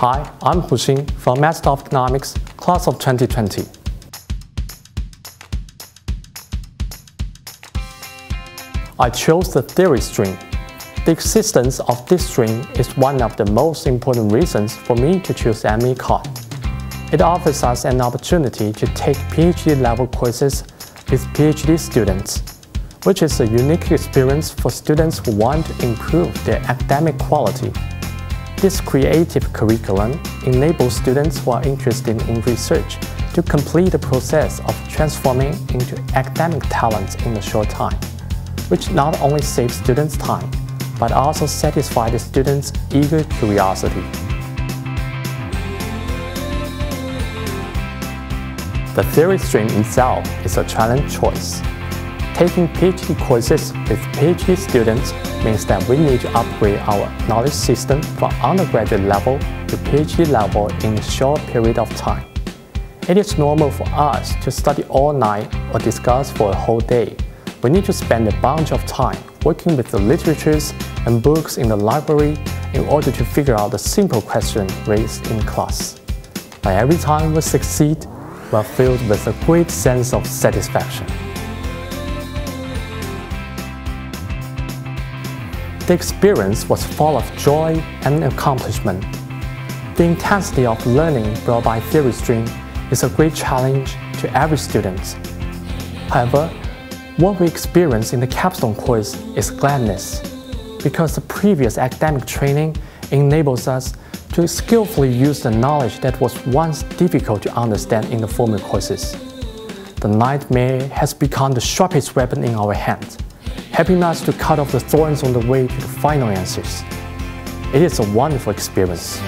Hi, I'm Hu Xing from Master of Economics, class of 2020. I chose the theory stream. The existence of this stream is one of the most important reasons for me to choose MEcon. It offers us an opportunity to take PhD level courses with PhD students, which is a unique experience for students who want to improve their academic quality. This creative curriculum enables students who are interested in research to complete the process of transforming into academic talents in a short time, which not only saves students time, but also satisfies the students' eager curiosity. The theory stream itself is a challenge choice. Taking PhD courses with PhD students means that we need to upgrade our knowledge system from undergraduate level to PhD level in a short period of time. It is normal for us to study all night or discuss for a whole day. We need to spend a bunch of time working with the literatures and books in the library in order to figure out the simple question raised in class. But every time we succeed, we are filled with a great sense of satisfaction. The experience was full of joy and accomplishment. The intensity of learning brought by Theory Stream is a great challenge to every student. However, what we experience in the capstone course is gladness, because the previous academic training enables us to skillfully use the knowledge that was once difficult to understand in the former courses. The nightmare has become the sharpest weapon in our hands, helping us to cut off the thorns on the way to the final answers. It is a wonderful experience.